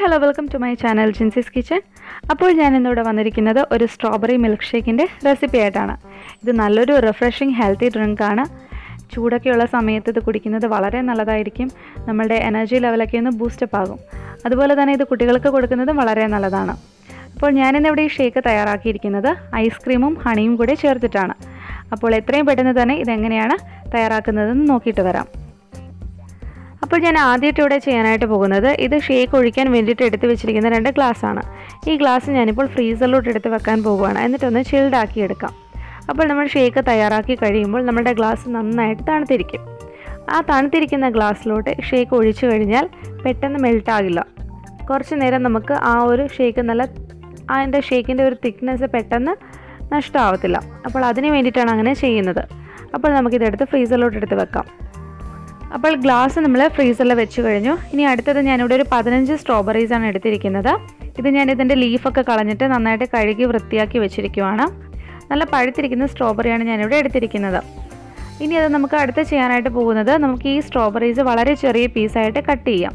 Hello welcome to my channel Jinsi's kitchen അപ്പോൾ ഞാൻ ഇന്നിവിടെ വന്നിരിക്കുന്നത് ഒരു സ്ട്രോബെറി മിൽക്ക് ഷേക്കിന്റെ റെസിപ്പി ആയിട്ടാണ്. ഇത് നല്ലൊരു റിഫ്രഷിങ് ഹെൽത്തി ഡ്രിങ്ക് ആണ്. ചൂടൊക്കെയുള്ള സമയത്ത് ഇത് കുടിക്കുന്നത് വളരെ നല്ലതായിരിക്കും. നമ്മളുടെ എനർജി ലെവലൊക്കെ ഒന്ന് ബൂസ്റ്റപ്പ് ആകും. അതുപോലെ തന്നെ ഇത് കുട്ടികൾക്ക് കൊടുക്കുന്നതും വളരെ നല്ലതാണ്. അപ്പോൾ ഞാനിന്നിവിടെ ഈ ഷേക്ക് തയ്യാറാക്കിയിരിക്കുന്നത് ഐസ്ക്രീമും ഹണിയും കൂടി ചേർത്തിട്ടാണ്. അപ്പോൾ എത്രയും പെട്ടെന്ന് തന്നെ ഇതെങ്ങനെയാണ് തയ്യാറാക്കുന്നതെന്ന് നോക്കിയിട്ട് വരാം. അപ്പോൾ ഞാൻ ആദ്യമായിട്ട് ഇവിടെ ചെയ്യാനായിട്ട് പോകുന്നത് ഇത് ഷേക്ക് ഒഴിക്കാൻ വേണ്ടിയിട്ട് എടുത്ത് വെച്ചിരിക്കുന്ന രണ്ട് ഗ്ലാസ് ആണ്. ഈ ഗ്ലാസ് ഞാനിപ്പോൾ ഫ്രീസറിലോട്ട് എടുത്ത് വെക്കാൻ പോകുകയാണ് എന്നിട്ടൊന്ന് ചിൽഡാക്കി എടുക്കാം. അപ്പോൾ നമ്മൾ ഷേക്ക് തയ്യാറാക്കി കഴിയുമ്പോൾ നമ്മുടെ ഗ്ലാസ് നന്നായിട്ട് തണുത്തിരിക്കും. ആ തണുത്തിരിക്കുന്ന ഗ്ലാസ്സിലോട്ട് ഷേക്ക് ഒഴിച്ചു കഴിഞ്ഞാൽ പെട്ടെന്ന് മെൽട്ടാകില്ല കുറച്ച് നേരം നമുക്ക് ആ ഒരു ഷേക്ക് നല്ല അതിന്റെ ഷേക്കിന്റെ ഒരു തിക്നെസ് പെട്ടെന്ന് നഷ്ടമാവത്തില്ല അപ്പോൾ അതിന് വേണ്ടിയിട്ടാണ് അങ്ങനെ ചെയ്യുന്നത്. അപ്പോൾ നമുക്കിതെടുത്ത് ഫ്രീസറിലോട്ട് എടുത്ത് വെക്കാം. അപ്പോൾ ഗ്ലാസ് നമ്മൾ ഫ്രീസറിൽ വെച്ച് കഴിഞ്ഞു. ഇനി അടുത്തത് ഞാനിവിടെ ഒരു പതിനഞ്ച് സ്ട്രോബെറീസാണ് എടുത്തിരിക്കുന്നത്. ഇത് ഞാൻ ഇതിന്റെ ലീഫൊക്കെ കളഞ്ഞിട്ട് നന്നായിട്ട് കഴുകി വൃത്തിയാക്കി വെച്ചിരിക്കുവാണ്. നല്ല പഴുത്തിരിക്കുന്ന സ്ട്രോബെറിയാണ് ഞാനിവിടെ എടുത്തിരിക്കുന്നത്. ഇനി അത് നമുക്ക് അടുത്ത് ചെയ്യാനായിട്ട് പോകുന്നത് നമുക്ക് ഈ സ്ട്രോബെറീസ് വളരെ ചെറിയ പീസായിട്ട് കട്ട് ചെയ്യാം.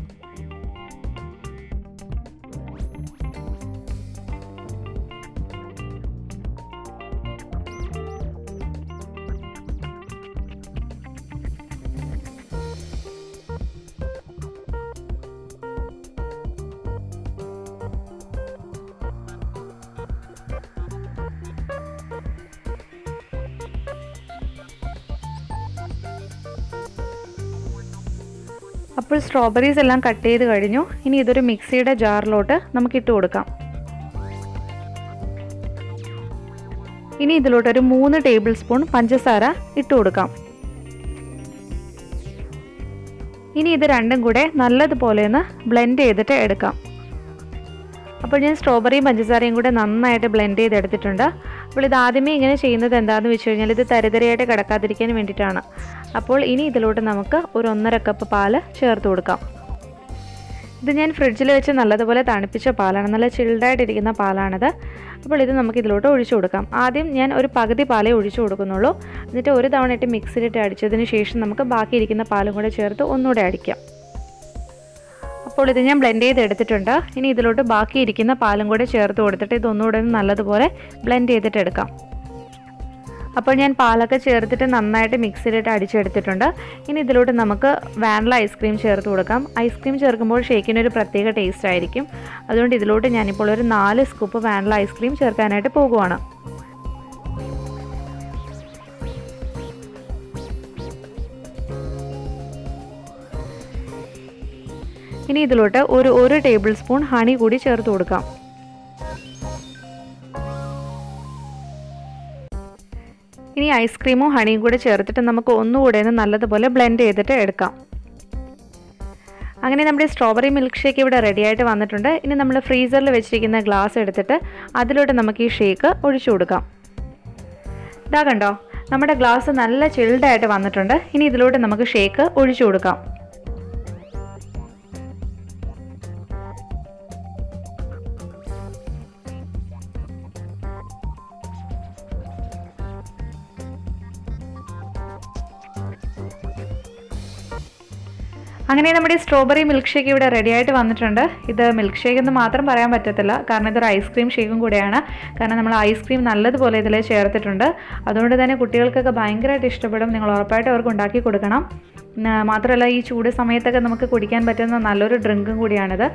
അപ്പോൾ സ്ട്രോബെറീസ് എല്ലാം കട്ട് ചെയ്ത് കഴിഞ്ഞു. ഇനി ഇതൊരു മിക്സിയുടെ ജാറിലോട്ട് നമുക്ക് ഇട്ട് കൊടുക്കാം. ഇനി ഇതിലോട്ട് ഒരു മൂന്ന് ടേബിൾ സ്പൂൺ പഞ്ചസാര ഇട്ട് കൊടുക്കാം. ഇനി ഇത് രണ്ടും കൂടെ നല്ലതുപോലെ ഒന്ന് ബ്ലെൻഡ് ചെയ്തിട്ട് എടുക്കാം. അപ്പോൾ ഞാൻ സ്ട്രോബെറിയും പഞ്ചസാരയും കൂടെ നന്നായിട്ട് ബ്ലെൻഡ് ചെയ്ത് എടുത്തിട്ടുണ്ട് അപ്പോൾ ഇത് ആദ്യമേ ഇങ്ങനെ ചെയ്യുന്നത് എന്താണെന്ന് വെച്ച് കഴിഞ്ഞാൽ ഇത് തരിതരയായിട്ട് കിടക്കാതിരിക്കാൻ വേണ്ടിയിട്ടാണ്. അപ്പോൾ ഇനി ഇതിലോട്ട് നമുക്ക് ഒരു ഒന്നര കപ്പ് പാൽ ചേർത്ത് കൊടുക്കാം. ഇത് ഞാൻ ഫ്രിഡ്ജിൽ വെച്ച് നല്ലതുപോലെ തണുപ്പിച്ച പാലാണ്. നല്ല ചിൽഡായിട്ടിരിക്കുന്ന പാലാണിത്. അപ്പോൾ ഇത് നമുക്ക് ഇതിലോട്ട് ഒഴിച്ചു കൊടുക്കാം. ആദ്യം ഞാൻ ഒരു പകുതി പാലേ ഒഴിച്ചു കൊടുക്കുന്നുള്ളൂ. എന്നിട്ട് ഒരു തവണ ഇട്ട് മിക്സിയിലിട്ട് അടിച്ചതിന് ശേഷം നമുക്ക് ബാക്കിയിരിക്കുന്ന പാലും കൂടെ ചേർത്ത് ഒന്നുകൂടെ അടിക്കാം. അപ്പോൾ ഇത് ഞാൻ ബ്ലെൻഡ് ചെയ്ത് എടുത്തിട്ടുണ്ട് ഇനി ഇതിലോട്ട് ബാക്കിയിരിക്കുന്ന പാലും കൂടെ ചേർത്ത് കൊടുത്തിട്ട് ഇതൊന്നുകൂടെ നല്ലതുപോലെ ബ്ലെൻഡ് ചെയ്തിട്ട് എടുക്കാം. അപ്പോൾ ഞാൻ പാലൊക്കെ ചേർത്തിട്ട് നന്നായിട്ട് മിക്സിയിലിട്ട് അടിച്ചെടുത്തിട്ടുണ്ട്. ഇനി ഇതിലോട്ട് നമുക്ക് വാനില ഐസ്ക്രീം ചേർത്ത് കൊടുക്കാം. ഐസ്ക്രീം ചേർക്കുമ്പോൾ ഷേക്കിനൊരു പ്രത്യേക ടേസ്റ്റ് ആയിരിക്കും. അതുകൊണ്ട് ഇതിലോട്ട് ഞാനിപ്പോൾ ഒരു നാല് സ്കൂപ്പ് വാനില ഐസ്ക്രീം ചേർക്കാനായിട്ട് പോകുവാണ്. ഇനി ഇതിലോട്ട് ഒരു ഒരു ടേബിൾ സ്പൂൺ ഹണി കൂടി ചേർത്ത് കൊടുക്കാം. ഇനി ഐസ്ക്രീമും ഹണിയും കൂടി ചേർത്തിട്ട് നമുക്ക് ഒന്നുകൂടെ ഒന്ന് നല്ലതുപോലെ ബ്ലെൻഡ് ചെയ്തിട്ട് എടുക്കാം. അങ്ങനെ നമ്മുടെ സ്ട്രോബെറി മിൽക്ക് ഷേക്ക് ഇവിടെ റെഡി ആയിട്ട് വന്നിട്ടുണ്ട്. ഇനി നമ്മൾ ഫ്രീസറിൽ വെച്ചിരിക്കുന്ന ഗ്ലാസ് എടുത്തിട്ട് അതിലോട്ട് നമുക്ക് ഈ ഷേക്ക് ഒഴിച്ചു കൊടുക്കാം. ഇതാ കണ്ടോ നമ്മുടെ ഗ്ലാസ് നല്ല ചിൽഡായിട്ട് വന്നിട്ടുണ്ട്. ഇനി ഇതിലോട്ട് നമുക്ക് ഷേക്ക് ഒഴിച്ചു കൊടുക്കാം. അങ്ങനെ നമ്മുടെ സ്ട്രോബെറി മിൽക്ക് ഷേക്ക് ഇവിടെ റെഡി ആയിട്ട് വന്നിട്ടുണ്ട്. ഇത് മിൽക്ക് ഷേക്ക് എന്ന് മാത്രം പറയാൻ പറ്റത്തില്ല. കാരണം ഇതൊരു ഐസ്ക്രീം ഷേക്കും കൂടെയാണ്. കാരണം നമ്മൾ ഐസ്ക്രീം നല്ലതുപോലെ ഇതിൽ ചേർത്തിട്ടുണ്ട്. അതുകൊണ്ട് തന്നെ കുട്ടികൾക്കൊക്കെ ഭയങ്കരമായിട്ട് ഇഷ്ടപ്പെടും. നിങ്ങൾ ഉറപ്പായിട്ട് അവർക്ക് ഉണ്ടാക്കി കൊടുക്കണം. മാത്രമല്ല ഈ ചൂട് സമയത്തൊക്കെ നമുക്ക് കുടിക്കാൻ പറ്റുന്ന നല്ലൊരു ഡ്രിങ്കും കൂടിയാണിത്.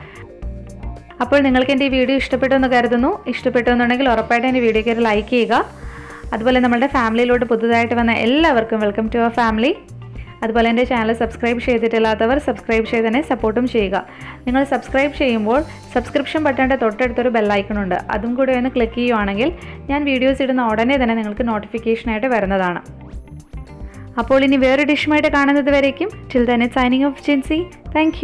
അപ്പോൾ നിങ്ങൾക്ക് എന്റെ ഈ വീഡിയോ ഇഷ്ടപ്പെട്ടു എന്ന് കരുതുന്നു. ഇഷ്ടപ്പെട്ടു എന്നുണ്ടെങ്കിൽ ഉറപ്പായിട്ട് എന്റെ വീഡിയോയ്ക്ക് ഒരു ലൈക്ക് ചെയ്യുക. അതുപോലെ നമ്മുടെ ഫാമിലിയിലോട്ട് പുതുതായിട്ട് വന്ന എല്ലാവർക്കും വെൽക്കം ടു അവർ ഫാമിലി അതുപോലെ എന്റെ ചാനൽ സബ്സ്ക്രൈബ് ചെയ്തിട്ടില്ലാത്തവർ സബ്സ്ക്രൈബ് ചെയ്ത് തന്നെ സപ്പോർട്ടും ചെയ്യുക. നിങ്ങൾ സബ്സ്ക്രൈബ് ചെയ്യുമ്പോൾ സബ്സ്ക്രിപ്ഷൻ ബട്ടന്റെ തൊട്ടടുത്തൊരു ബെല്ലൈക്കണുണ്ട് അതും കൂടെ ഒന്ന് ക്ലിക്ക് ചെയ്യുവാണെങ്കിൽ ഞാൻ വീഡിയോസ് ഇടുന്ന ഉടനെ തന്നെ നിങ്ങൾക്ക് നോട്ടിഫിക്കേഷനായിട്ട് വരുന്നതാണ്. അപ്പോൾ ഇനി വേറെ ഡിഷുമായിട്ട് കാണുന്നത് വരേക്കും. Till then signing off Jinsi thank